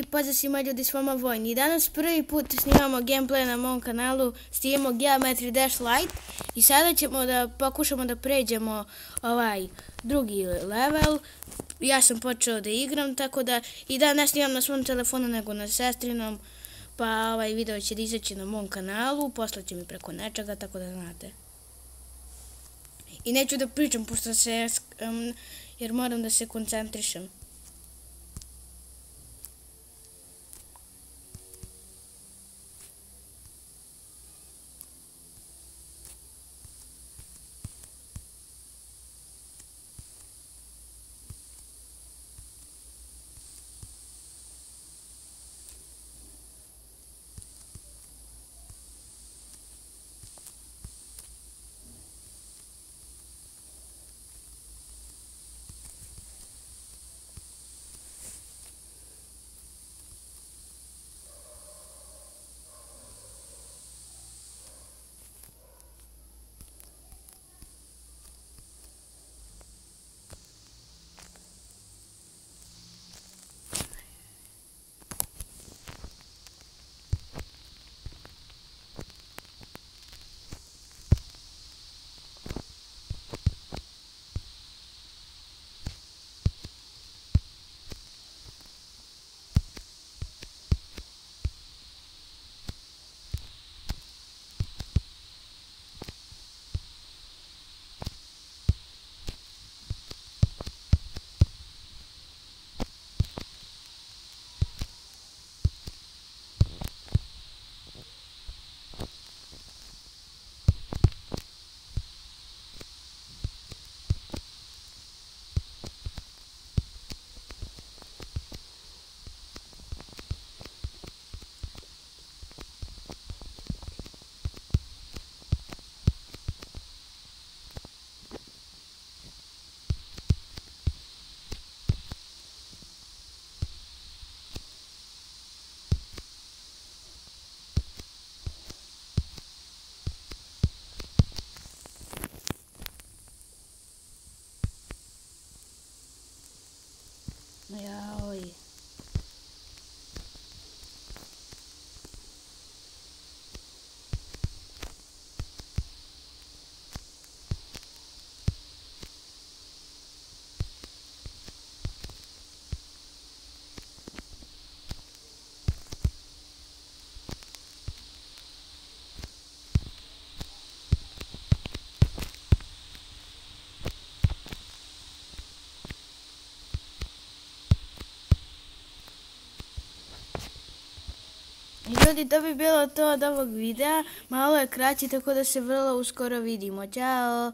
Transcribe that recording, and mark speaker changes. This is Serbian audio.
Speaker 1: I pozdrav svima ljudi s vama Vojni. Danas prvi put snimamo gameplay na mom kanalu, snimamo Geometry Dash Light i sada ćemo da pokušamo da pređemo ovaj drugi level. Ja sam počeo da igram, tako da i da ne snimam na svom telefonu nego na sestrinom, pa ovaj video će da izaći na mom kanalu, poslaće mi preko nečega, tako da znate. I neću da pričam, pošto se, um, jer moram da se koncentrišem. 没有。Ljudi, to bi bilo to od ovog videa. Malo je kraći, tako da se vrlo uskoro vidimo. Ćao!